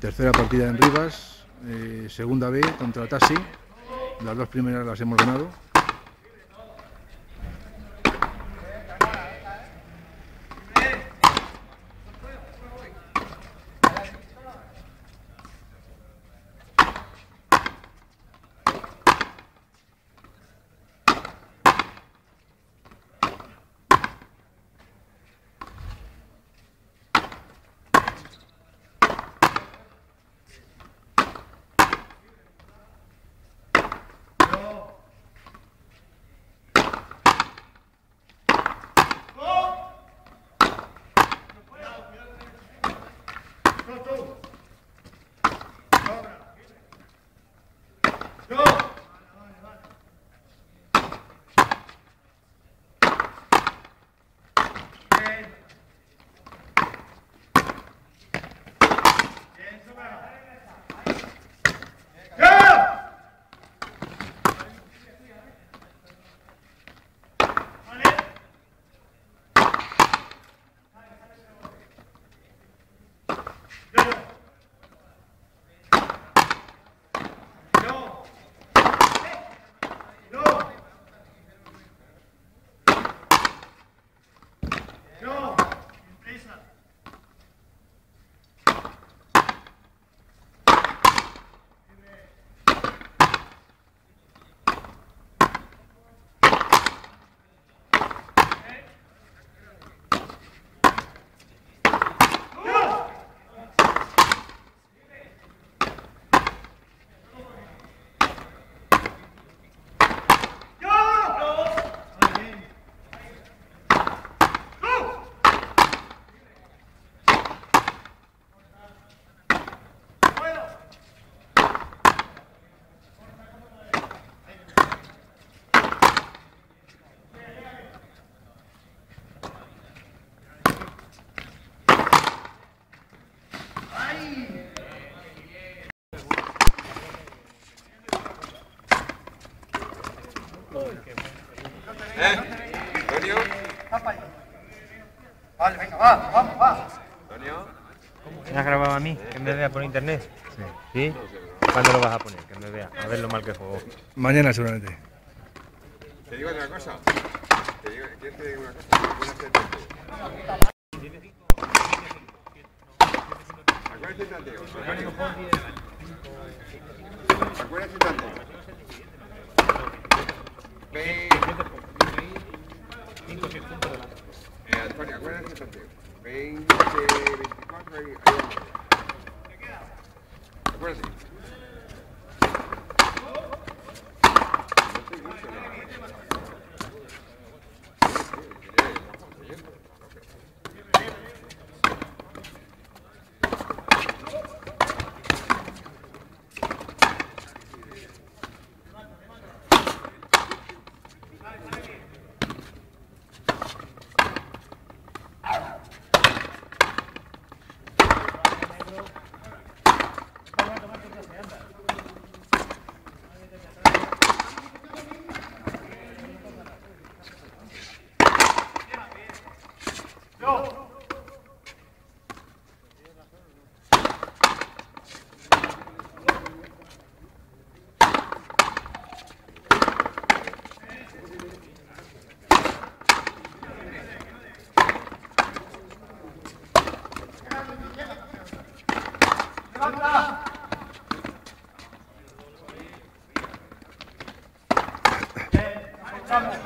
Tercera partida en Rivas, eh, segunda B contra Tassi. Las dos primeras las hemos ganado. ¿Eh? ¿Antonio? Vale, venga, va, vamos, va. ¿Antonio? ¿Me has grabado a mí? ¿Que me vea por internet? Sí. ¿Sí? ¿Cuándo lo vas a poner? Que me vea. A ver lo mal que juego. Mañana seguramente. ¿Te digo otra cosa? ¿Te digo, ¿Quieres que te diga una cosa? Acuérdate tanto. Acuérdate tanto. Acuérdate tanto. Ve... Eh, Antonio, acuérdate tanto. 20, 24, ahí, ahí vamos. ¡Vamos!